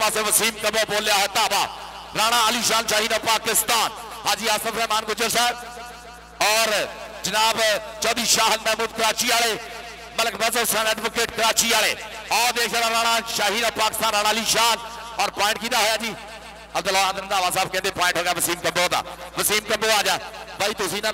पासे वसीम कबो बोलिया है ताबा राणा अली शान शाहीन पाकिस्तान। हाजी आसफ रहमान गुजर साहब और जनाब चौधरी शाह महमूद कराची वाले मलक मजहर हुसैन एडवोकेट कराची वाले और देख रहा राणा शाहीन पाकिस्तान, राणा अली और पॉइंट किता है जी? अब्दुल्ला रंधावा साहब कहते पॉइंट होगा वसीम कबो का वसीम कबो आ जा। भाई तुम ना